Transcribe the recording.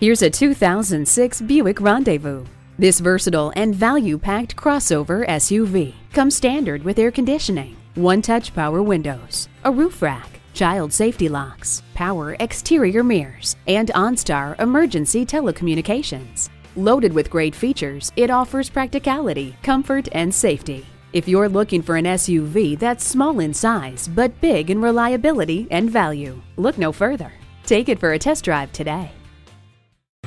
Here's a 2006 Buick Rendezvous. This versatile and value-packed crossover SUV comes standard with air conditioning, one-touch power windows, a roof rack, child safety locks, power exterior mirrors, and OnStar emergency telecommunications. Loaded with great features, it offers practicality, comfort, and safety. If you're looking for an SUV that's small in size but big in reliability and value, look no further. Take it for a test drive today.